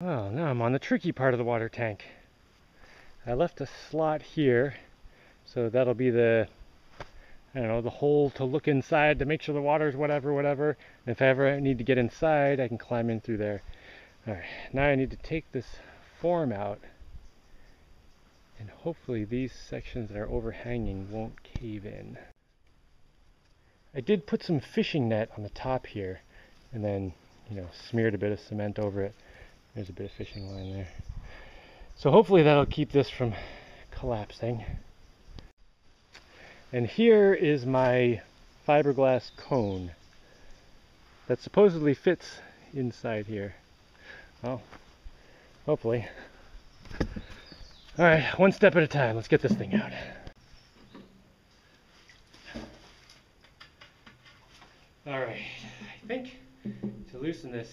Oh, now I'm on the tricky part of the water tank. I left a slot here, so that'll be the, I don't know, the hole to look inside to make sure the water's whatever, whatever. And if I ever need to get inside, I can climb in through there. All right, now I need to take this form out, and hopefully these sections that are overhanging won't cave in. I did put some fishing net on the top here, and then, you know, smeared a bit of cement over it. There's a bit of fishing line there. So hopefully that'll keep this from collapsing. And here is my fiberglass cone that supposedly fits inside here. Well, hopefully. All right, one step at a time. Let's get this thing out. All right, I think to loosen this,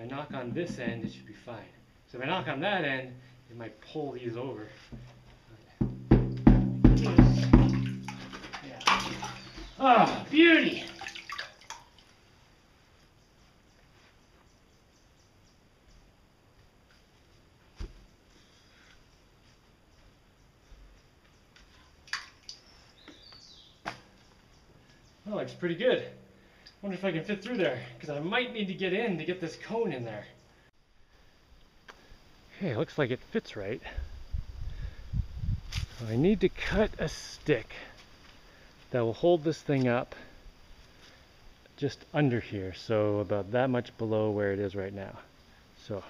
I knock on this end, it should be fine. So if I knock on that end, it might pull these over. Ah, oh, beauty! That looks pretty good. Wonder if I can fit through there, because I might need to get in to get this cone in there. Okay, looks like it fits right. So I need to cut a stick that will hold this thing up just under here, so about that much below where it is right now. So,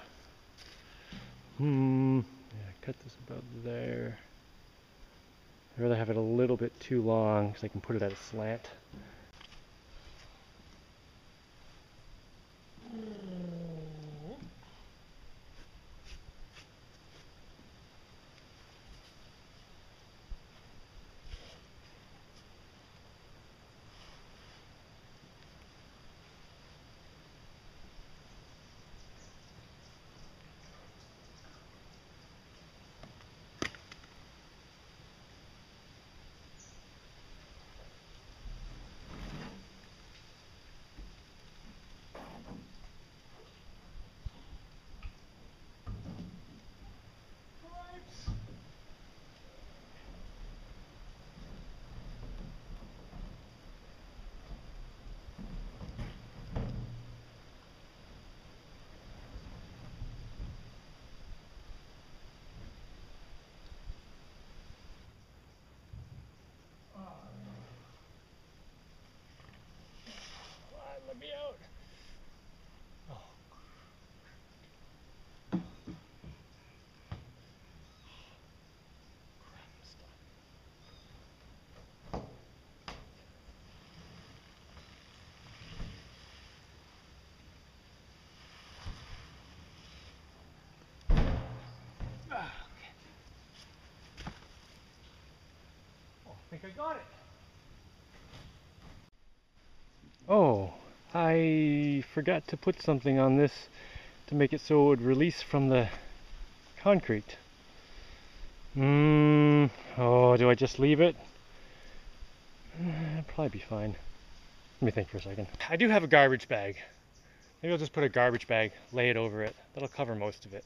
hmm, yeah, cut this about there. I'd rather have it a little bit too long so I can put it at a slant. Let me out. Oh. Ah, okay. I got it. Oh, I forgot to put something on this to make it so it would release from the concrete. Mmm, oh, do I just leave it? Eh, probably be fine. Let me think for a second. I do have a garbage bag. Maybe I'll just put a garbage bag, lay it over it. That'll cover most of it.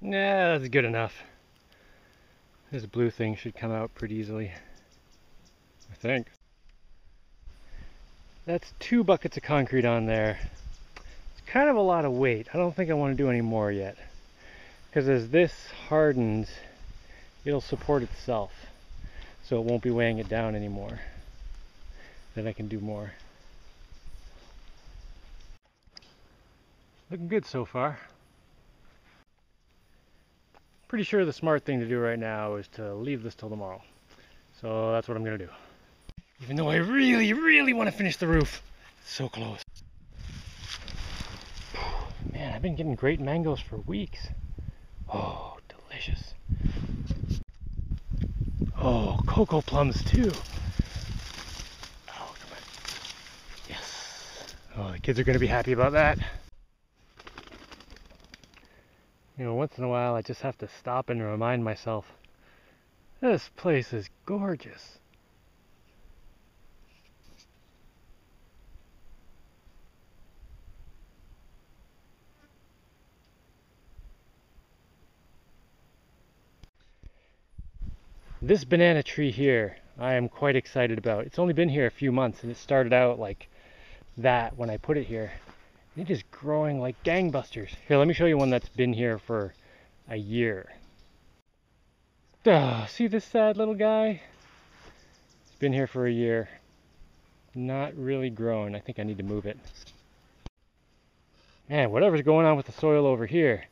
Nah, that's good enough. This blue thing should come out pretty easily. I think. That's two buckets of concrete on there. It's kind of a lot of weight. I don't think I want to do any more yet. Because as this hardens, it'll support itself. So it won't be weighing it down anymore. Then I can do more. Looking good so far. Pretty sure the smart thing to do right now is to leave this till tomorrow. So that's what I'm to do. Even though I really, really want to finish the roof. It's so close. Man, I've been getting great mangoes for weeks. Oh, delicious. Oh, cocoa plums too. Oh, come on. Yes. Oh, the kids are to be happy about that you know, once in a while I just have to stop and remind myself, this place is gorgeous. This banana tree here, I am quite excited about. It's only been here a few months and it started out like that when I put it here. It just growing like gangbusters. Here, let me show you one that's been here for a year. Oh, see this sad little guy? It's been here for a year. Not really grown. I think I need to move it. Man, whatever's going on with the soil over here,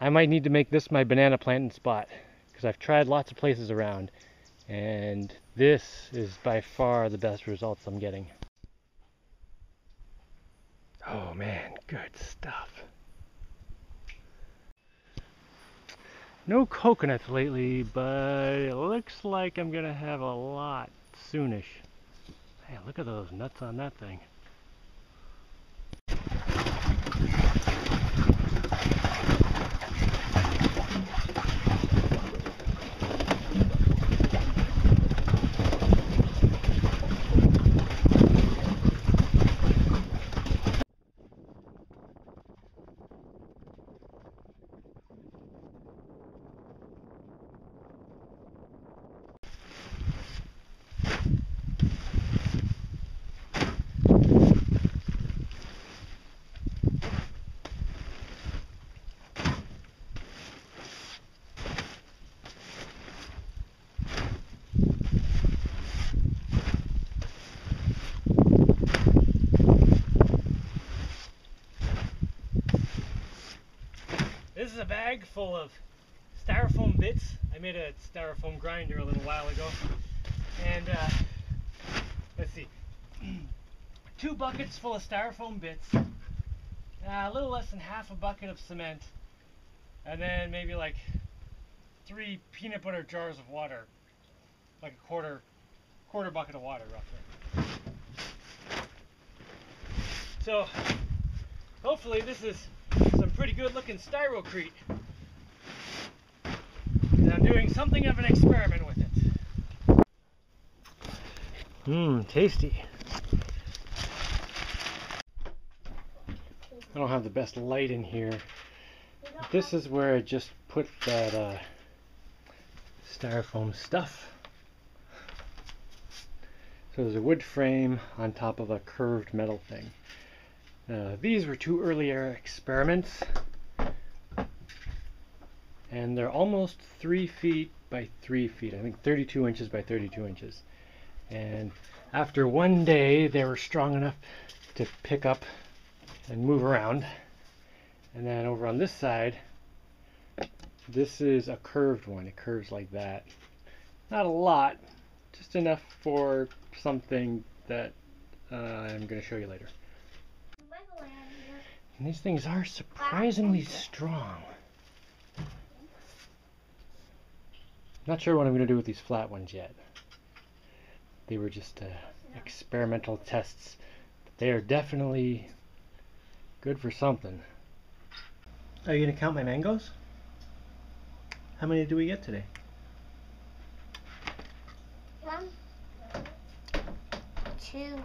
I might need to make this my banana planting spot because I've tried lots of places around and this is by far the best results I'm getting. Oh man, good stuff. No coconuts lately, but it looks like I'm gonna have a lot soonish. Man, look at those nuts on that thing. Is a bag full of styrofoam bits. I made a styrofoam grinder a little while ago. And uh, let's see, two buckets full of styrofoam bits, uh, a little less than half a bucket of cement, and then maybe like three peanut butter jars of water, like a quarter, quarter bucket of water roughly. So hopefully this is pretty good looking styrocrete. And I'm doing something of an experiment with it. Mmm, tasty. I don't have the best light in here. This is where I just put that uh, styrofoam stuff. So there's a wood frame on top of a curved metal thing. Uh, these were two earlier experiments. And they're almost three feet by three feet. I think 32 inches by 32 inches. And after one day they were strong enough to pick up and move around. And then over on this side this is a curved one. It curves like that. Not a lot just enough for something that uh, I'm going to show you later and these things are surprisingly strong. Not sure what I'm going to do with these flat ones yet. They were just uh, experimental tests. They are definitely good for something. Are you going to count my mangoes? How many do we get today? One, two,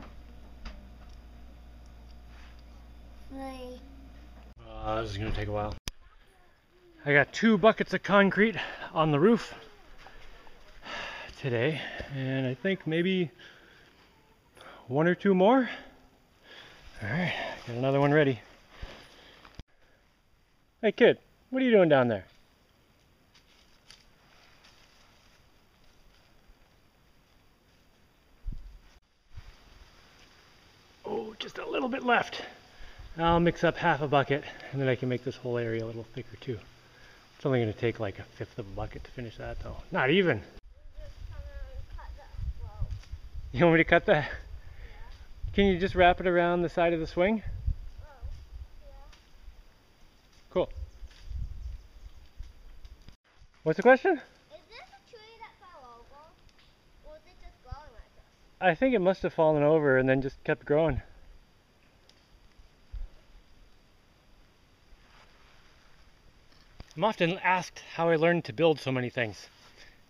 three. Uh, this is to take a while. I got two buckets of concrete on the roof today, and I think maybe one or two more. All right, got another one ready. Hey kid, what are you doing down there? Oh, just a little bit left. I'll mix up half a bucket and then I can make this whole area a little thicker too. It's only going to take like a fifth of a bucket to finish that though. Not even. You want me to cut that? Can you just wrap it around the side of the swing? Cool. What's the question? Is this a tree that fell over? Or is it just growing like this? I think it must have fallen over and then just kept growing. I'm often asked how I learned to build so many things.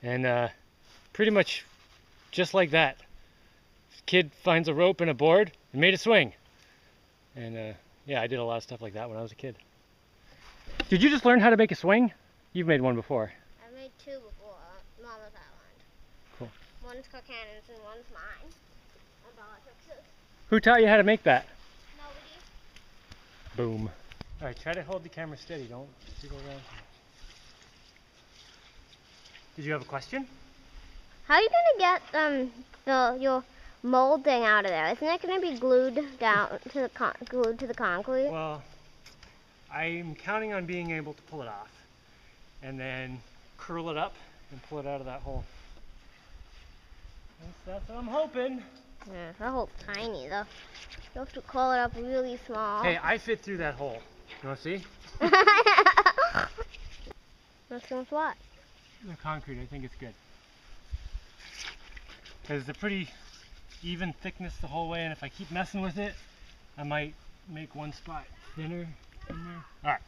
And uh, pretty much just like that. Kid finds a rope and a board and made a swing. And uh, yeah, I did a lot of stuff like that when I was a kid. Did you just learn how to make a swing? You've made one before. I made two before. Mama's Cool. one's Cannon's and one's mine. Who taught you how to make that? Nobody. Boom. All right, try to hold the camera steady. Don't jiggle around. too much. Did you have a question? How are you gonna get um the your molding out of there? Isn't it gonna be glued down to the con- glued to the concrete? Well, I'm counting on being able to pull it off and then curl it up and pull it out of that hole. That's, that's what I'm hoping. Yeah, that hole's tiny though. You have to curl it up really small. Hey, I fit through that hole. You want to see? That's gonna fly. The concrete, I think it's good. Because it's a pretty even thickness the whole way, and if I keep messing with it, I might make one spot thinner. thinner. All right,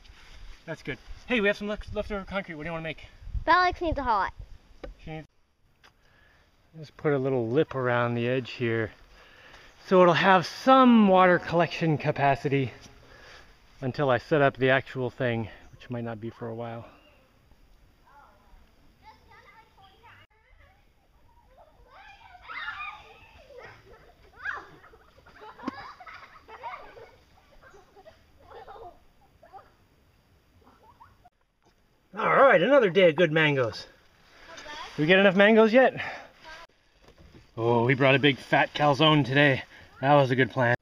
that's good. Hey, we have some left- leftover concrete. What do you want to make? Alex needs a hot. She needs- Just put a little lip around the edge here, so it'll have some water collection capacity until I set up the actual thing, which might not be for a while. All right, another day of good mangoes. We get enough mangoes yet? Oh, we brought a big fat calzone today. That was a good plan.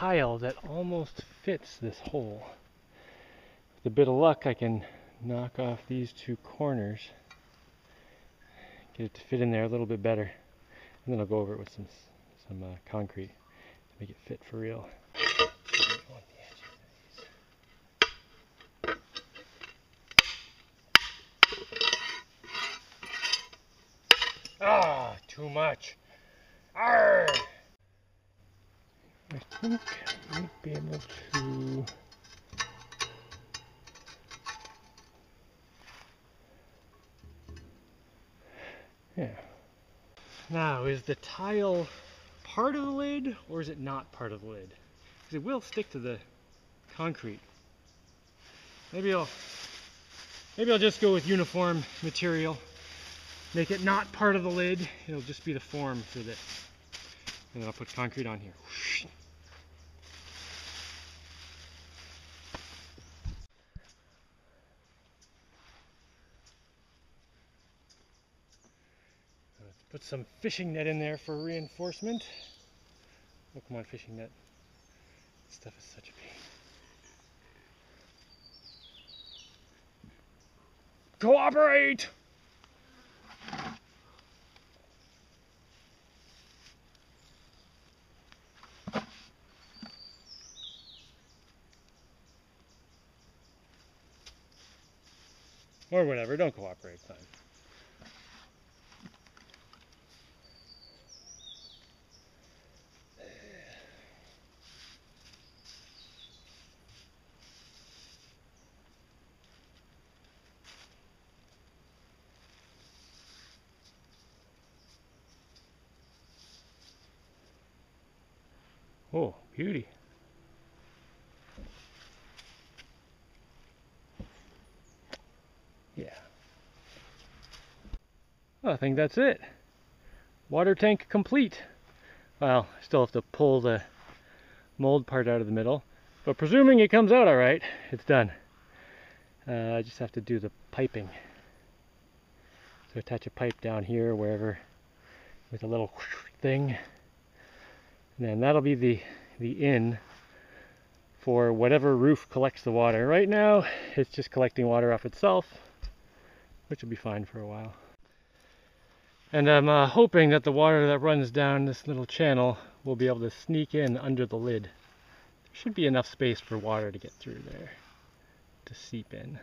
Tile that almost fits this hole. With a bit of luck, I can knock off these two corners. Get it to fit in there a little bit better. And then I'll go over it with some some uh, concrete to make it fit for real. Ah, too much. Arr! I think I might be able to. Yeah. Now, is the tile part of the lid or is it not part of the lid? Because it will stick to the concrete. Maybe I'll maybe I'll just go with uniform material make it not part of the lid. It'll just be the form for this. And then I'll put concrete on here. Put some fishing net in there for reinforcement. Oh, come on, fishing net. This stuff is such a pain. Cooperate! Or whatever, don't cooperate, fine. Oh, beauty. Yeah. Well, I think that's it. Water tank complete. Well, I still have to pull the mold part out of the middle, but presuming it comes out all right, it's done. Uh, I just have to do the piping. So attach a pipe down here, wherever, with a little thing, and then that'll be the the in for whatever roof collects the water. Right now, it's just collecting water off itself, which will be fine for a while. And I'm uh, hoping that the water that runs down this little channel will be able to sneak in under the lid. There should be enough space for water to get through there, to seep in.